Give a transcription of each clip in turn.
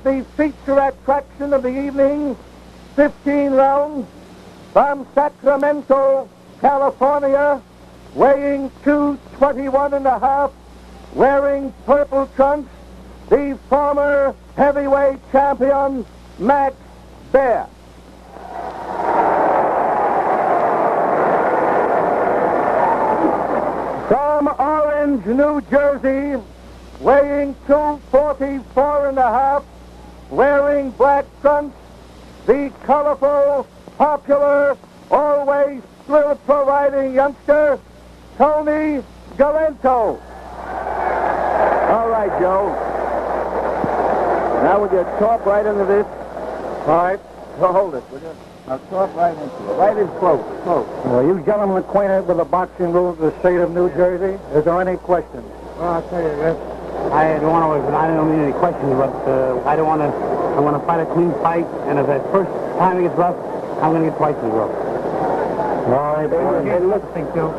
the feature attraction of the evening. 15 rounds from Sacramento, California, weighing 221 and a half, wearing purple trunks, the former heavyweight champion, Max Baer. From Orange, New Jersey, weighing 244 and a half, wearing black trunks, the colorful, popular, always thrill-providing youngster, Tony Galento. All right, Joe. Now will you talk right into this? All right. So hold it, will you? Now talk right into it. Right in close, close. Are you gentlemen acquainted with the boxing rules of the state of New Jersey? Is there any questions? Well, I'll tell you this. I don't want to. I don't need any questions, but uh, I don't want to. I want to fight a clean fight, and if that first time it gets rough, I'm going to get twice as rough. All right. Hey, look, think, Joe.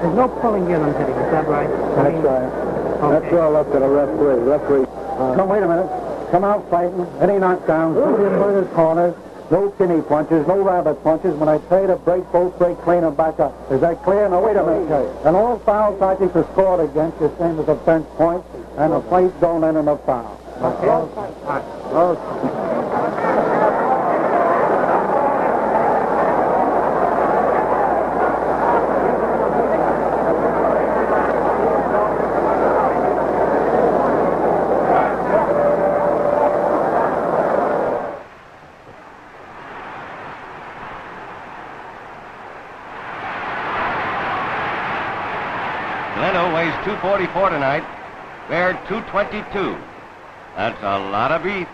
There's no pulling in on hitting. Is that right? That's right. That's all up to the referee. Referee. Uh, Come, wait a minute. Come out fighting. Any knockdowns. No inverted corners. No kidney punches. No rabbit punches. When I say to break both, break clean and back up. Is that clear? Now, wait a minute. And all foul tactics are scored against you, same as a bench point, and the fight don't end in a foul. Galento 244 tonight. Baer 222. That's a lot of beef.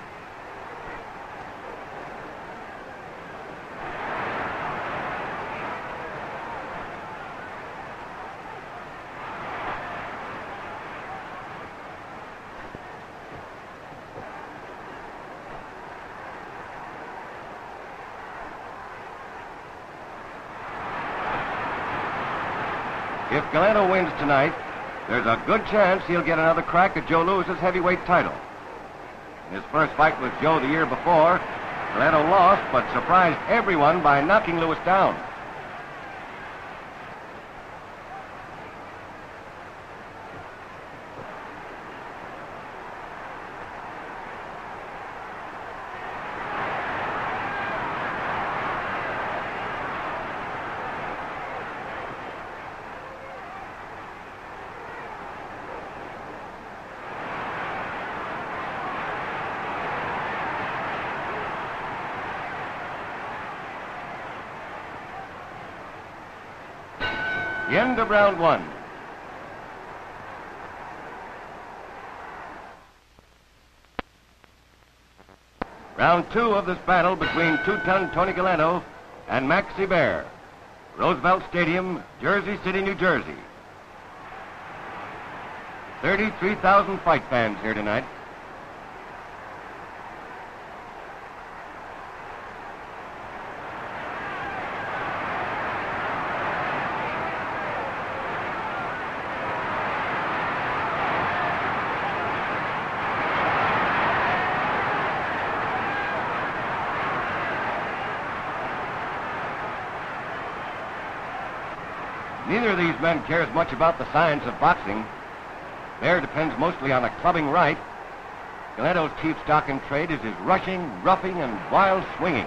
If Galento wins tonight, there's a good chance he'll get another crack at Joe Louis's heavyweight title. In his first fight with Joe the year before, Galento lost, but surprised everyone by knocking Louis down. End of round one. Round two of this battle between two-ton Tony Galento and Maxie Baer. Roosevelt Stadium, Jersey City, New Jersey. 33,000 fight fans here tonight. Neither of these men cares much about the science of boxing. Baer depends mostly on a clubbing right. Galento's chief stock in trade is his rushing, roughing, and wild swinging.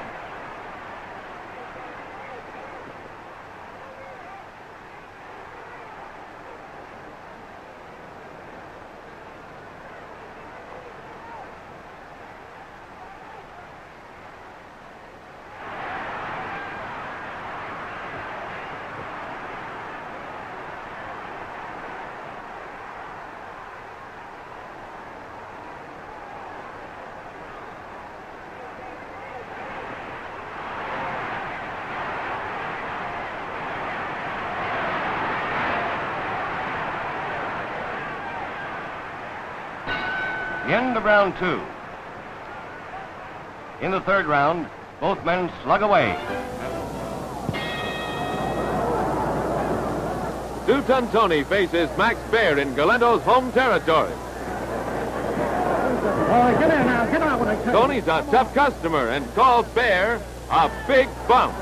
The end of round two. In the third round, both men slug away. Two-Ton Tony faces Max Baer in Galento's home territory. Oh, get in now, get on. Tony's a tough customer and calls Baer a big bump.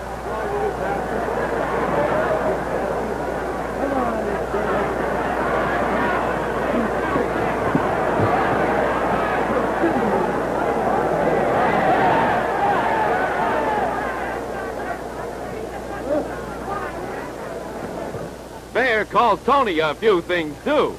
Calls Tony a few things, too.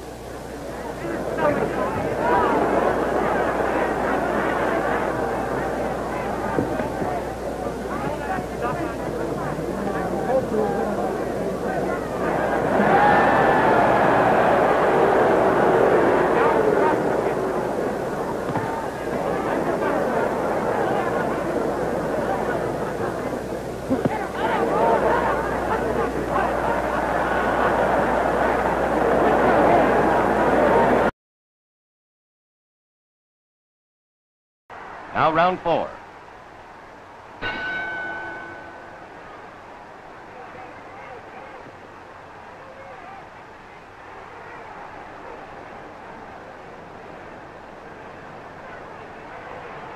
Now round four.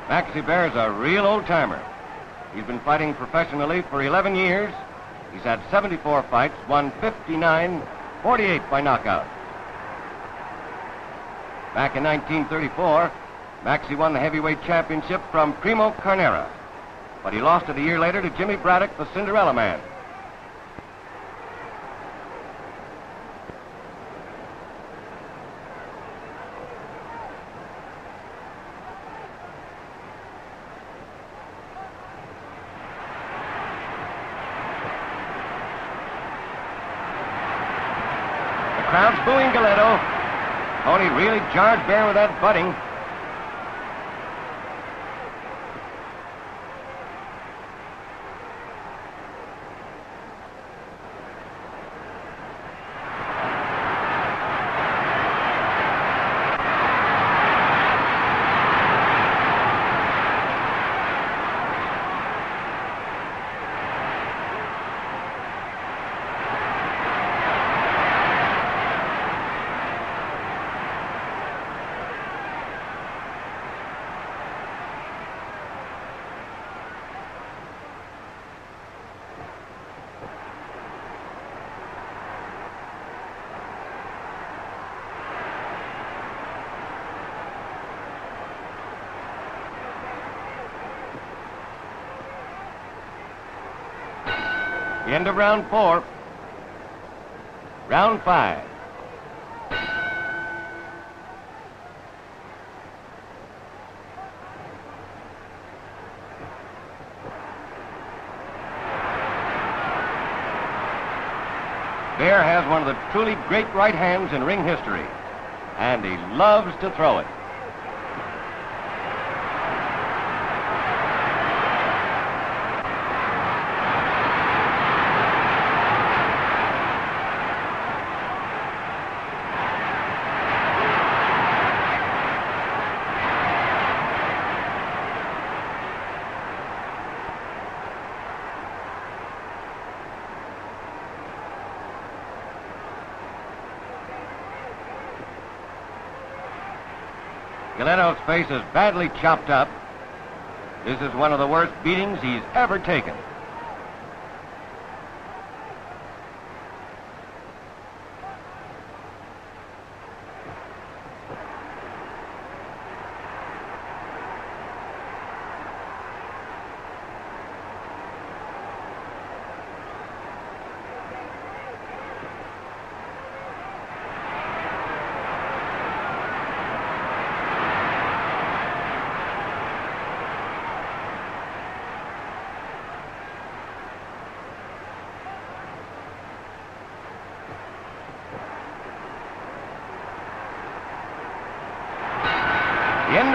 Maxie Baer is a real old timer. He's been fighting professionally for 11 years. He's had 74 fights, won 59, 48 by knockout. Back in 1934, Maxie won the heavyweight championship from Primo Carnera. But he lost it a year later to Jimmy Braddock, the Cinderella Man. The crowd's booing Galento. Tony really jarred Baer with that butting. The end of round four. Round five. Baer has one of the truly great right hands in ring history, and he loves to throw it. Galento's face is badly chopped up. This is one of the worst beatings he's ever taken.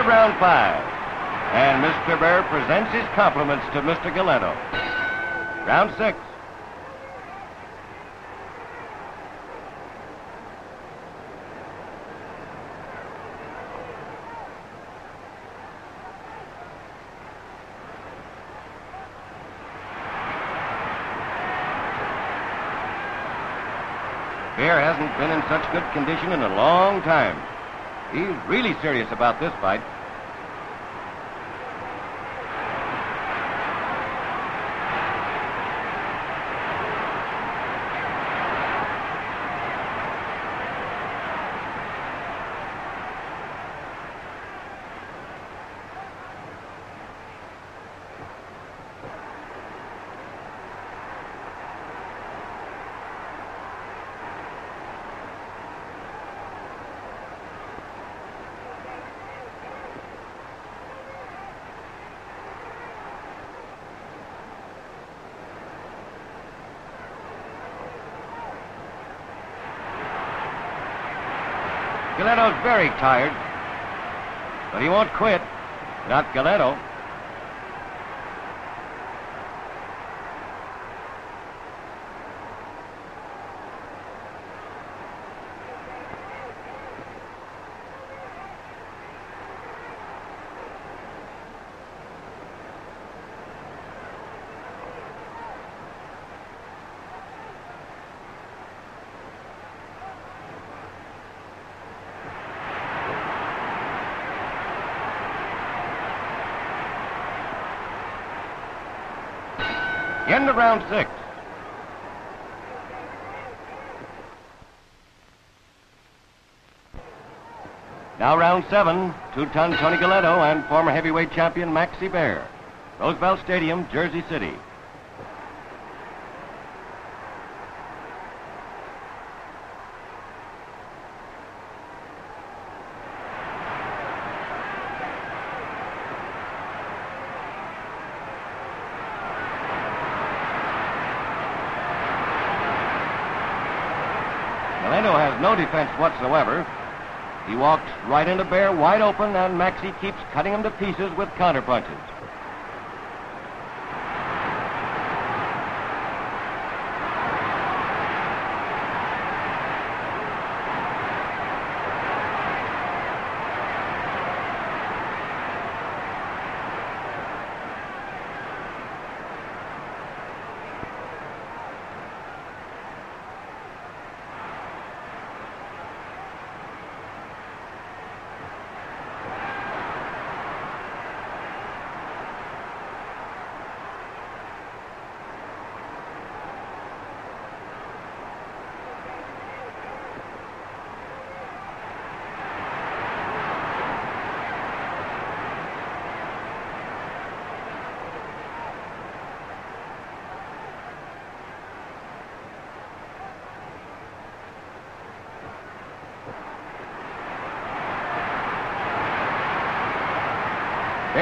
Round five. And Mr. Baer presents his compliments to Mr. Galento. Round six. Baer hasn't been in such good condition in a long time. He's really serious about this fight. Galento's very tired. But he won't quit. Not Galento. End of round six. Now round seven, two-ton Tony Galento and former heavyweight champion Maxie Baer. Roosevelt Stadium, Jersey City. Galento has no defense whatsoever. He walks right into Baer wide open, and Maxie keeps cutting him to pieces with counterpunches.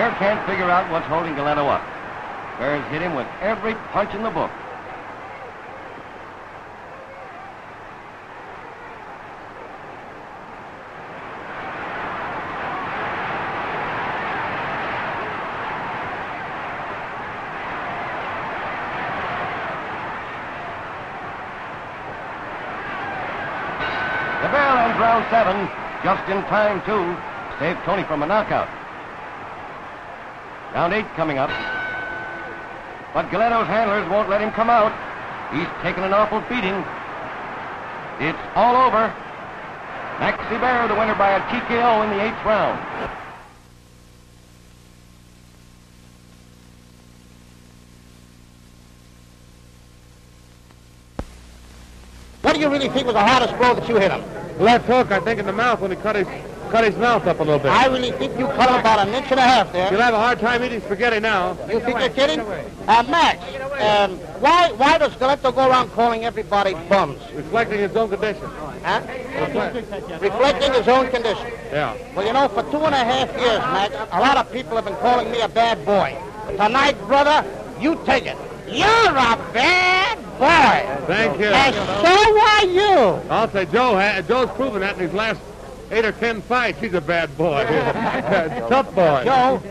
Baer can't figure out what's holding Galento up. Baer's hit him with every punch in the book. The bell ends round seven, just in time, too. Save Tony from a knockout. Round eight coming up. But Galento's handlers won't let him come out. He's taken an awful beating. It's all over. Maxie Baer, the winner by a TKO in the eighth round. What do you really think was the hardest blow that you hit him? Left hook, I think, in the mouth when he cut his cut his mouth up a little bit. I really think you cut him about an inch and a half there. He'll have a hard time eating spaghetti now. You think you're kidding? Uh, Max, um, why why does Galento go around calling everybody bums? Reflecting his own condition. Huh? Reflecting his own condition. Yeah. Well, you know, for two and a half years, Max, a lot of people have been calling me a bad boy. Tonight, brother, you take it. You're a bad boy. Thank you. And so are you. I'll say Joe. Joe's proven that in his last eight or ten fights. He's a bad boy. Tough boy. Joe,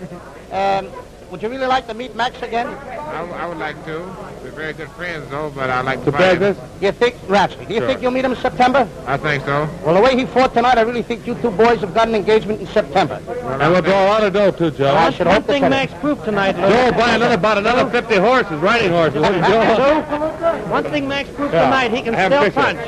um, would you really like to meet Max again? I, I would like to. We're very good friends, though, but I'd like to The fight him. You think, Ratsley, do you Sure. think you'll meet him in September? I think so. Well, the way he fought tonight, I really think you two boys have got an engagement in September. And we'll draw a lot of dough too, Joe. I should hope thing Max proved tonight. Joe will buy another about another fifty horses, riding horses. wouldn't you, Joe? One thing Max proved Yeah. tonight, he can Ham still Fisher. punch.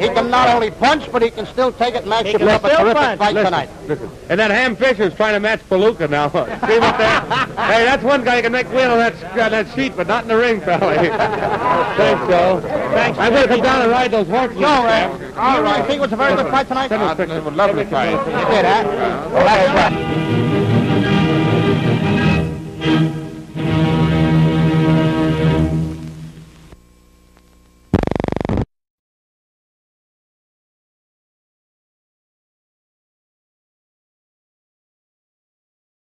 He can not only punch, but he can still take it. Max He should can put up a still terrific punch. fight Listen, tonight. listen. And that Ham Fisher's trying to match Palooka now. See what that? hey, that's one guy who can make win on that on uh, that sheet, but not in the ring, fella. Thanks, Joe. Thanks. I'm going to come down and ride those horses. No, uh, all right. You think it was a very good fight tonight? I would love to fight. You did, huh? Well, that's right.